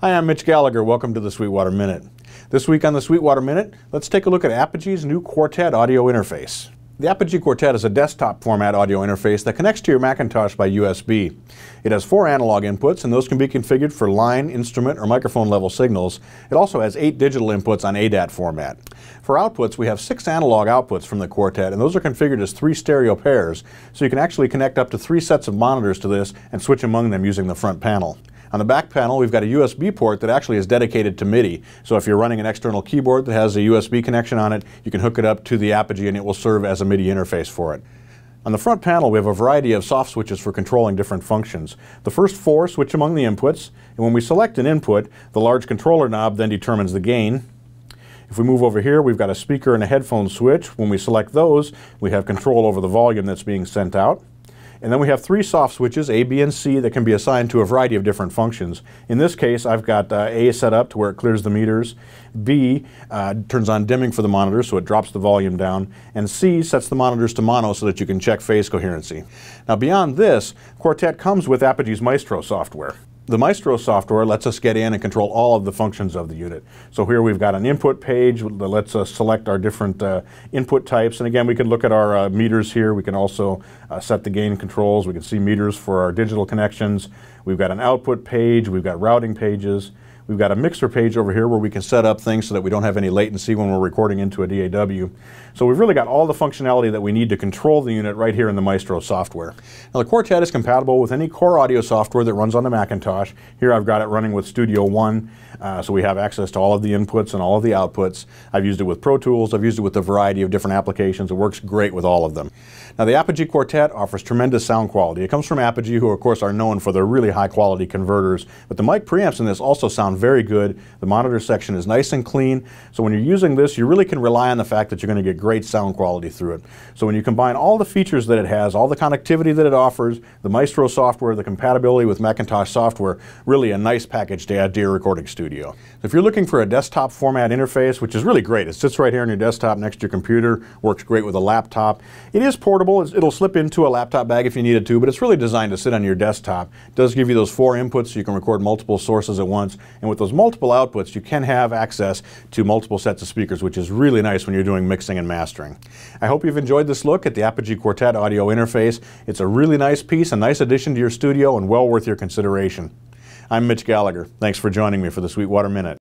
Hi, I'm Mitch Gallagher. Welcome to the Sweetwater Minute. This week on the Sweetwater Minute, let's take a look at Apogee's new Quartet audio interface. The Apogee Quartet is a desktop format audio interface that connects to your Macintosh by USB. It has four analog inputs, and those can be configured for line, instrument, or microphone level signals. It also has eight digital inputs on ADAT format. For outputs, we have six analog outputs from the Quartet, and those are configured as three stereo pairs, so you can actually connect up to three sets of monitors to this and switch among them using the front panel. On the back panel, we've got a USB port that actually is dedicated to MIDI. So if you're running an external keyboard that has a USB connection on it, you can hook it up to the Apogee and it will serve as a MIDI interface for it. On the front panel, we have a variety of soft switches for controlling different functions. The first four switch among the inputs, and when we select an input, the large controller knob then determines the gain. If we move over here, we've got a speaker and a headphone switch. When we select those, we have control over the volume that's being sent out. And then we have three soft switches, A, B, and C, that can be assigned to a variety of different functions. In this case, I've got uh, A set up to where it clears the meters, B uh, turns on dimming for the monitor so it drops the volume down, and C sets the monitors to mono so that you can check phase coherency. Now beyond this, Quartet comes with Apogee's Maestro software. The Maestro software lets us get in and control all of the functions of the unit. So here we've got an input page that lets us select our different uh, input types. And again, we can look at our uh, meters here. We can also uh, set the gain controls. We can see meters for our digital connections. We've got an output page. We've got routing pages. We've got a mixer page over here where we can set up things so that we don't have any latency when we're recording into a DAW. So we've really got all the functionality that we need to control the unit right here in the Maestro software. Now the Quartet is compatible with any core audio software that runs on the Macintosh. Here I've got it running with Studio One, uh, so we have access to all of the inputs and all of the outputs. I've used it with Pro Tools, I've used it with a variety of different applications. It works great with all of them. Now the Apogee Quartet offers tremendous sound quality. It comes from Apogee, who of course are known for their really high quality converters, but the mic preamps in this also sound very good. The monitor section is nice and clean, so when you're using this, you really can rely on the fact that you're going to get great sound quality through it. So when you combine all the features that it has, all the connectivity that it offers, the Maestro software, the compatibility with Macintosh software, really a nice package to add to your recording studio. If you're looking for a desktop format interface, which is really great, it sits right here on your desktop next to your computer, works great with a laptop. It is portable, it'll slip into a laptop bag if you needed to, but it's really designed to sit on your desktop. It does give you those four inputs so you can record multiple sources at once, and with those multiple outputs, you can have access to multiple sets of speakers, which is really nice when you're doing mixing and mastering. I hope you've enjoyed this look at the Apogee Quartet audio interface. It's a really nice piece, a nice addition to your studio, and well worth your consideration. I'm Mitch Gallagher. Thanks for joining me for the Sweetwater Minute.